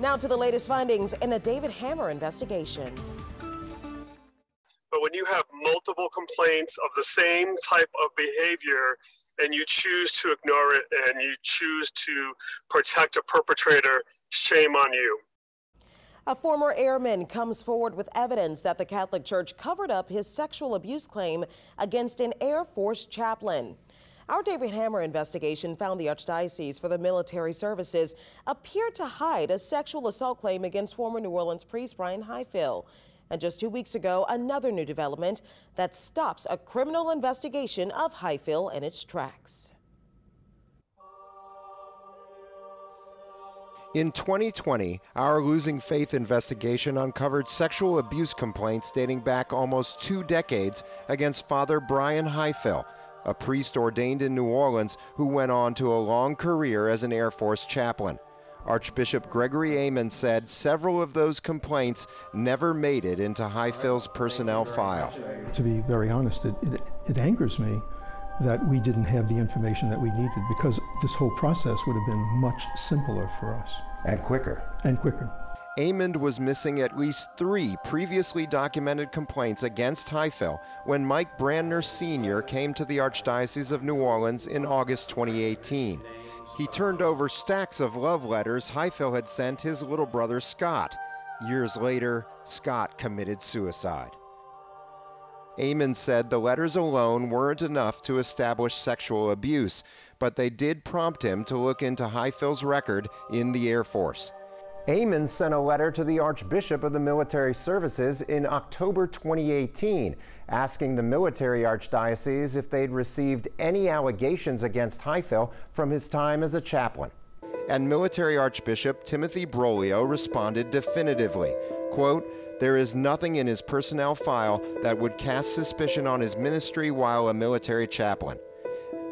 Now to the latest findings in a David Hammer investigation. But when you have multiple complaints of the same type of behavior and you choose to ignore it and you choose to protect a perpetrator, shame on you. A former airman comes forward with evidence that the Catholic Church covered up his sexual abuse claim against an Air Force chaplain. Our David Hammer investigation found the Archdiocese for the Military Services appeared to hide a sexual assault claim against former New Orleans priest Brian Highfill. And just two weeks ago, another new development that stops a criminal investigation of Highfill in its tracks. In 2020, our Losing Faith investigation uncovered sexual abuse complaints dating back almost two decades against Father Brian Highfill, a priest ordained in New Orleans who went on to a long career as an Air Force chaplain. Archbishop Gregory Aymond said several of those complaints never made it into Highfill's personnel file. To be very honest, it, it, it angers me that we didn't have the information that we needed because this whole process would have been much simpler for us. And quicker. And quicker. Aymond was missing at least three previously documented complaints against Highfill when Mike Brandner Sr. came to the Archdiocese of New Orleans in August 2018. He turned over stacks of love letters Highfill had sent his little brother Scott. Years later, Scott committed suicide. Aymond said the letters alone weren't enough to establish sexual abuse, but they did prompt him to look into Highfill's record in the Air Force. Aymond sent a letter to the Archbishop of the Military Services in October 2018, asking the military archdiocese if they'd received any allegations against Highfill from his time as a chaplain. And military Archbishop Timothy Broglio responded definitively, quote, there is nothing in his personnel file that would cast suspicion on his ministry while a military chaplain.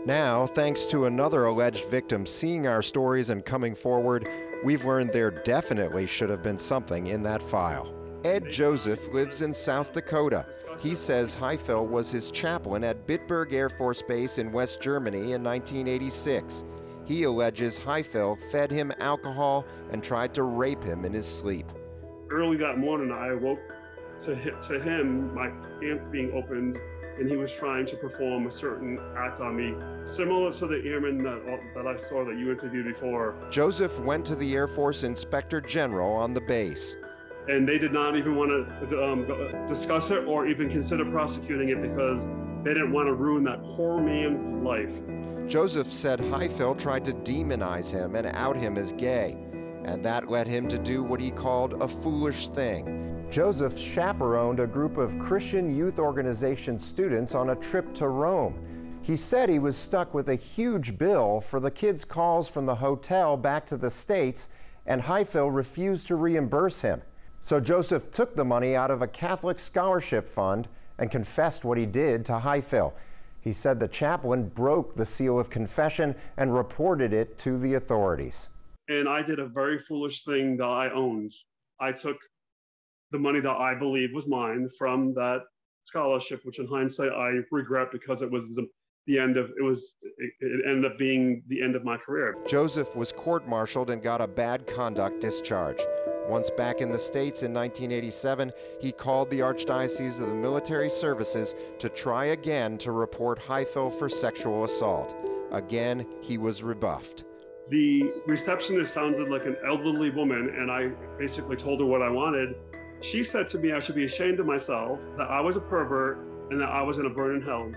Now, thanks to another alleged victim seeing our stories and coming forward, We've learned there definitely should have been something in that file. Ed Joseph lives in South Dakota. He says Highfill was his chaplain at Bitburg Air Force Base in West Germany in 1986. He alleges Highfill fed him alcohol and tried to rape him in his sleep. Early that morning, I awoke to, to him, my pants being opened, and he was trying to perform a certain act on me, similar to the airman that, that I saw that you interviewed before. Joseph went to the Air Force Inspector General on the base. And they did not even want to um, discuss it or even consider prosecuting it because they didn't want to ruin that poor man's life. Joseph said Highfill tried to demonize him and out him as gay, and that led him to do what he called a foolish thing Joseph chaperoned a group of Christian Youth Organization students on a trip to Rome. He said he was stuck with a huge bill for the kids' calls from the hotel back to the States, and Highfill refused to reimburse him. So Joseph took the money out of a Catholic scholarship fund and confessed what he did to Highfill. He said the chaplain broke the seal of confession and reported it to the authorities. And I did a very foolish thing that I owned. I took the money that I believe was mine from that scholarship, which in hindsight I regret because it was the, the end of it was it, it ended up being the end of my career. Joseph was court-martialed and got a bad conduct discharge. Once back in the States in 1987, he called the Archdiocese of the Military Services to try again to report Highfill for sexual assault. Again, he was rebuffed. The receptionist sounded like an elderly woman, and I basically told her what I wanted. She said to me I should be ashamed of myself, that I was a pervert, and that I was in a burning hell,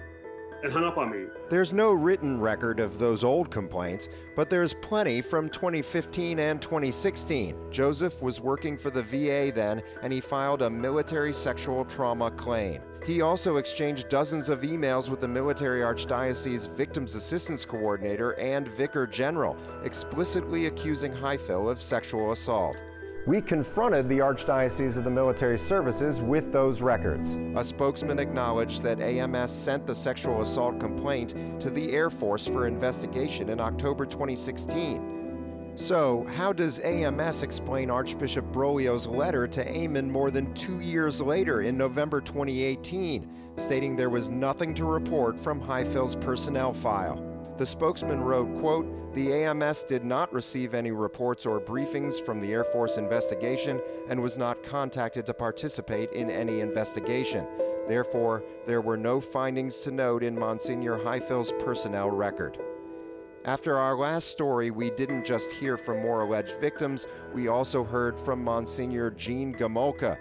and hung up on me. There's no written record of those old complaints, but there's plenty from 2015 and 2016. Joseph was working for the VA then, and he filed a military sexual trauma claim. He also exchanged dozens of emails with the Military Archdiocese Victims Assistance Coordinator and Vicar General, explicitly accusing Highfill of sexual assault. We confronted the Archdiocese of the Military Services with those records. A spokesman acknowledged that AMS sent the sexual assault complaint to the Air Force for investigation in October 2016. So, how does AMS explain Archbishop Broglio's letter to Aymond more than two years later in November 2018, stating there was nothing to report from Highfill's personnel file? The spokesman wrote, quote, The AMS did not receive any reports or briefings from the Air Force investigation and was not contacted to participate in any investigation. Therefore, there were no findings to note in Monsignor Highfill's personnel record. After our last story, we didn't just hear from more alleged victims, we also heard from Monsignor Gene Gomulka.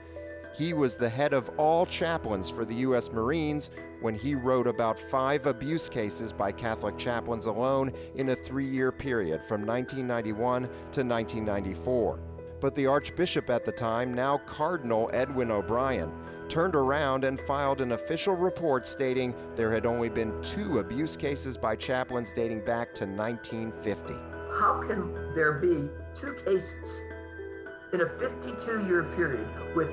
He was the head of all chaplains for the U.S. Marines when he wrote about five abuse cases by Catholic chaplains alone in a three year period from 1991 to 1994. But the Archbishop at the time, now Cardinal Edwin O'Brien, turned around and filed an official report stating there had only been two abuse cases by chaplains dating back to 1950. How can there be two cases in a 52 year period with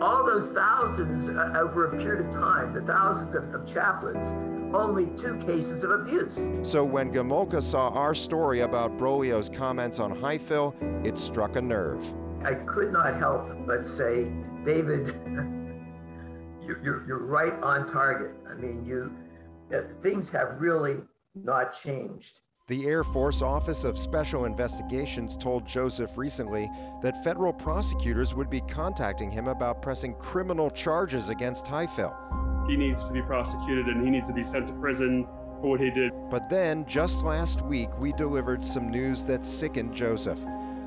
all those thousands uh, over a period of time, the thousands of, of chaplains, only two cases of abuse. So when Gomulka saw our story about Broglio's comments on Highfill, it struck a nerve. I could not help but say, David, you're, you're right on target. I mean, you uh, things have really not changed. The Air Force Office of Special Investigations told Joseph recently that federal prosecutors would be contacting him about pressing criminal charges against Highfill. He needs to be prosecuted and he needs to be sent to prison for what he did. But then, just last week, we delivered some news that sickened Joseph.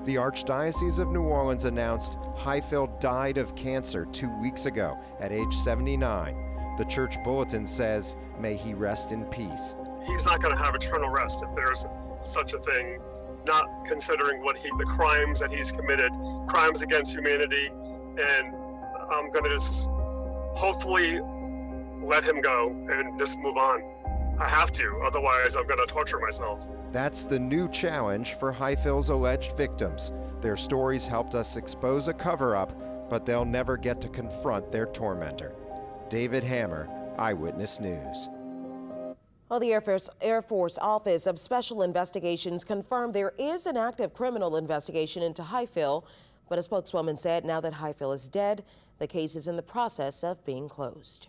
The Archdiocese of New Orleans announced Highfill died of cancer two weeks ago at age 79. The church bulletin says, May he rest in peace. He's not going to have eternal rest if there's such a thing, not considering what he, the crimes that he's committed, crimes against humanity, and I'm going to just hopefully let him go and just move on. I have to, otherwise I'm going to torture myself. That's the new challenge for Highfill's alleged victims. Their stories helped us expose a cover up, but they'll never get to confront their tormentor. David Hammer, Eyewitness News. Well, the Air Force, Air Force Office of Special Investigations confirmed there is an active criminal investigation into Highfill, but a spokeswoman said now that Highfill is dead, the case is in the process of being closed.